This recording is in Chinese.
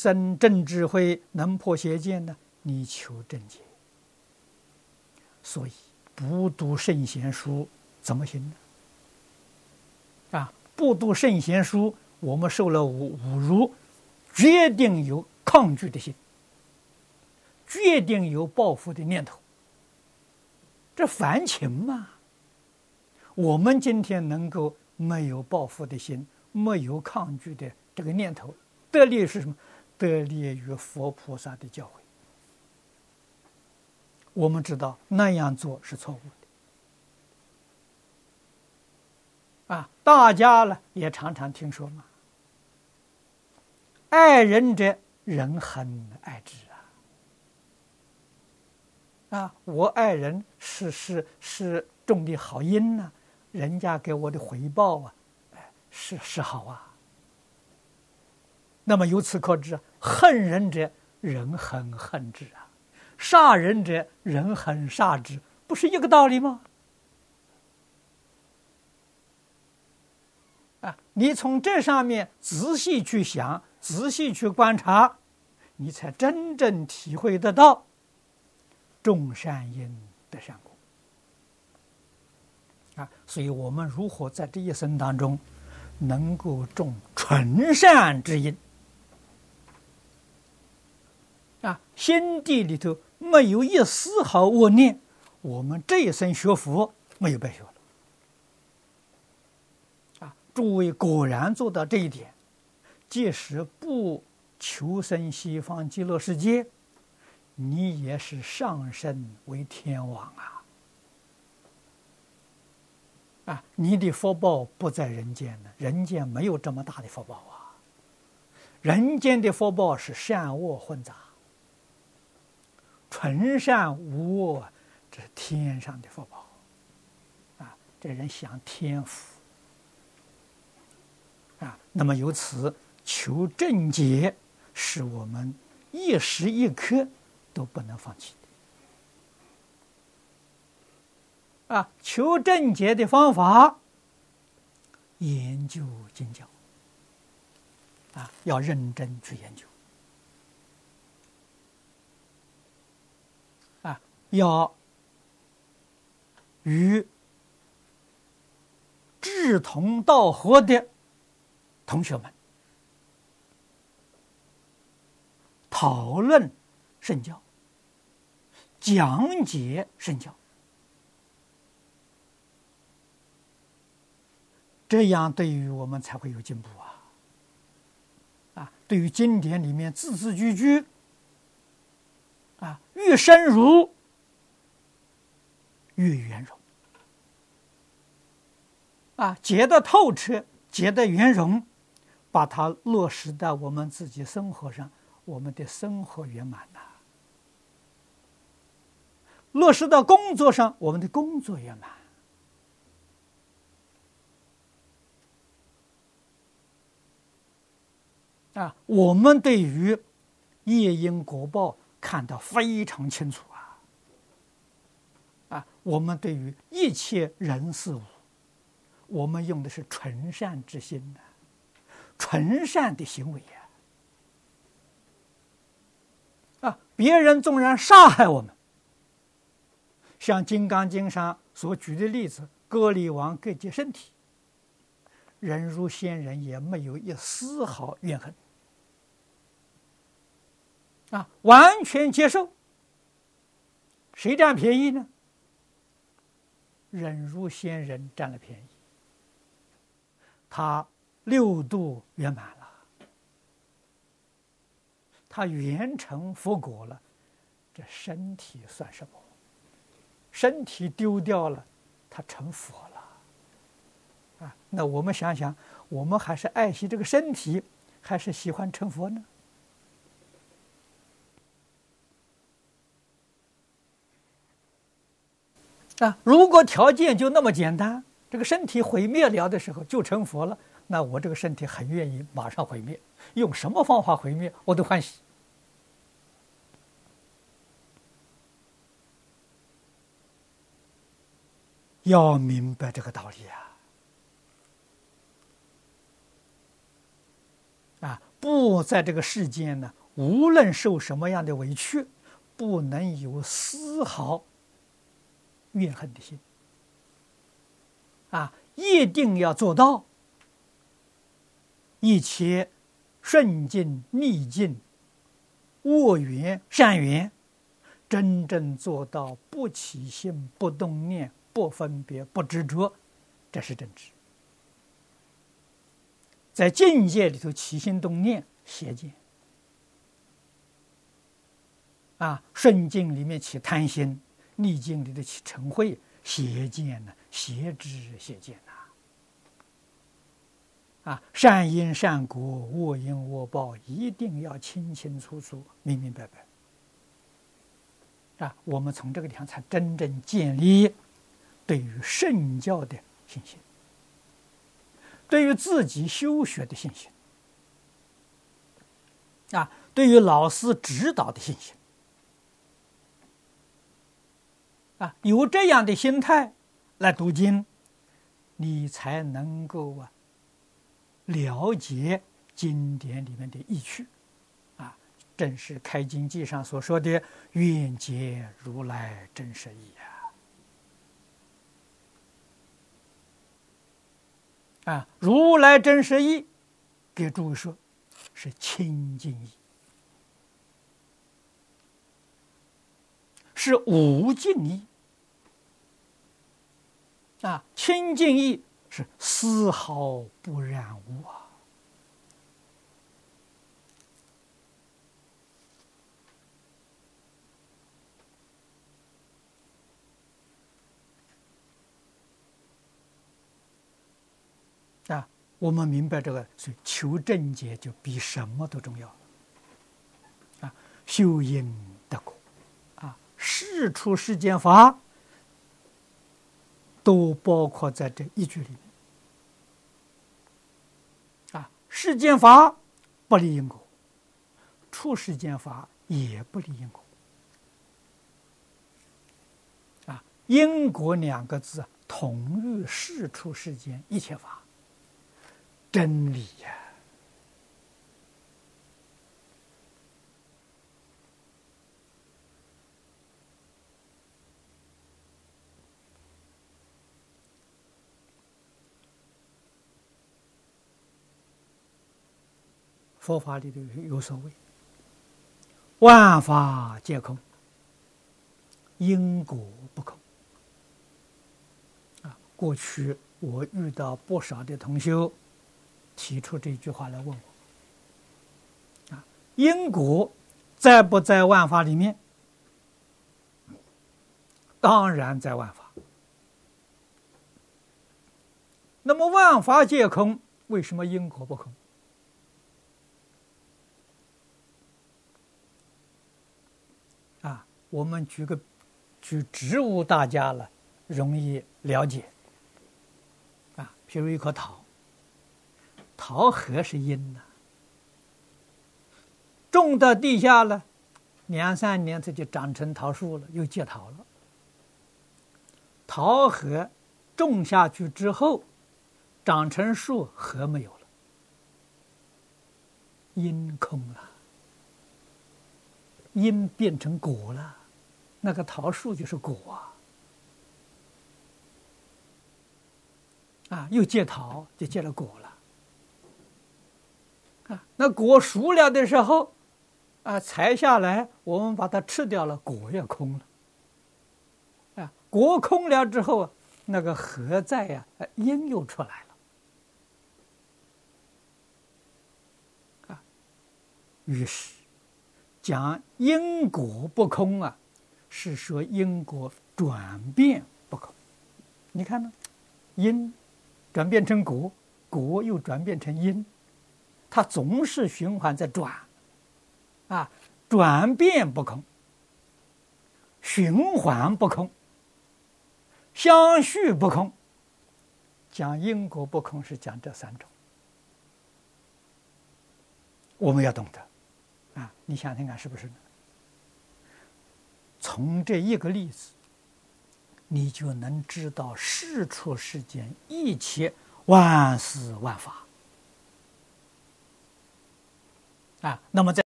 生正智慧，能破邪见呢？你求正解。所以不读圣贤书怎么行呢？啊，不读圣贤书，我们受了侮侮辱，决定有抗拒的心，决定有报复的念头。这凡情嘛。我们今天能够没有报复的心，没有抗拒的这个念头，得力是什么？得利于佛菩萨的教诲，我们知道那样做是错误的。啊，大家呢也常常听说嘛，爱人者，人恒爱之啊。啊，我爱人是是是种的好因呢，人家给我的回报啊，是是好啊。那么由此可知啊，恨人者人恨恨之啊，杀人者人恨杀之，不是一个道理吗？啊，你从这上面仔细去想，仔细去观察，你才真正体会得到种善因得善果啊。所以我们如何在这一生当中能够种纯善之因？啊，心地里头没有一丝毫恶念，我们这一生学佛没有白学了。啊，诸位果然做到这一点，即使不求生西方极乐世界，你也是上升为天王啊！啊，你的福报不在人间呢，人间没有这么大的福报啊，人间的福报是善恶混杂。纯善无恶，这是天上的福报啊！这人享天福啊！那么由此求正解，是我们一时一刻都不能放弃的啊！求正解的方法，研究经教啊，要认真去研究。要与志同道合的同学们讨论圣教，讲解圣教，这样对于我们才会有进步啊！啊，对于经典里面字字句句啊，越深入。越圆融啊，结得透彻，结得圆融，把它落实到我们自己生活上，我们的生活圆满了；落实到工作上，我们的工作圆满。啊，我们对于业因果报看得非常清楚。我们对于一切人事物，我们用的是纯善之心呐，纯善的行为呀。啊，别人纵然杀害我们，像《金刚经》上所举的例子，割礼王割截身体，人如仙人也没有一丝毫怨恨，啊，完全接受。谁占便宜呢？忍辱仙人占了便宜，他六度圆满了，他圆成佛果了，这身体算什么？身体丢掉了，他成佛了。啊，那我们想想，我们还是爱惜这个身体，还是喜欢成佛呢？啊，如果条件就那么简单，这个身体毁灭了的时候就成佛了，那我这个身体很愿意马上毁灭，用什么方法毁灭我都欢喜。要明白这个道理啊！啊，不在这个世间呢，无论受什么样的委屈，不能有丝毫怨恨的心。啊，一定要做到一切顺境逆境、恶缘善缘，真正做到不起心、不动念、不分别、不执着，这是正知。在境界里头起心动念，邪见；啊，顺境里面起贪心，逆境里头起嗔恚，邪见呢，邪知邪见呐。啊，善因善果，恶因恶报，一定要清清楚楚、明明白白。啊，我们从这个地方才真正建立对于圣教的信心。对于自己修学的信心，啊，对于老师指导的信心，啊，有这样的心态来读经，你才能够啊了解经典里面的意趣，啊，正是《开经记》上所说的“愿解如来真实意”啊。啊，如来真实意，给诸位说，是清净意，是无尽意。啊，清净意是丝毫不染污啊。啊，我们明白这个，所以求正解就比什么都重要。啊，修因得果，啊，事出世间法，都包括在这一句里面。啊，世间法不离因果，出世间法也不离因果。啊，因果两个字同于事出世间一切法。真理呀！佛法里头有所谓：“万法皆空，因果不空。”啊，过去我遇到不少的同修。提出这句话来问我：啊，因果在不在万法里面？当然在万法。那么万法皆空，为什么因果不空？啊，我们举个举植物，大家了容易了解。啊，譬如一棵桃。桃核是因呐，种到地下了，两三年它就长成桃树了，又结桃了。桃核种下去之后，长成树，核没有了，因空了，因变成果了，那个桃树就是果啊，啊，又结桃，就结了果了。那果熟了的时候，啊，采下来，我们把它吃掉了，果也空了。啊，果空了之后，那个何在呀？因又出来了。啊，于是讲因果不空啊，是说因果转变不空。你看呢？因转变成果，果又转变成因。它总是循环在转，啊，转变不空，循环不空，相续不空。讲因果不空是讲这三种，我们要懂得，啊，你想想看是不是呢？从这一个例子，你就能知道事出世间一切万事万法。啊，那么在。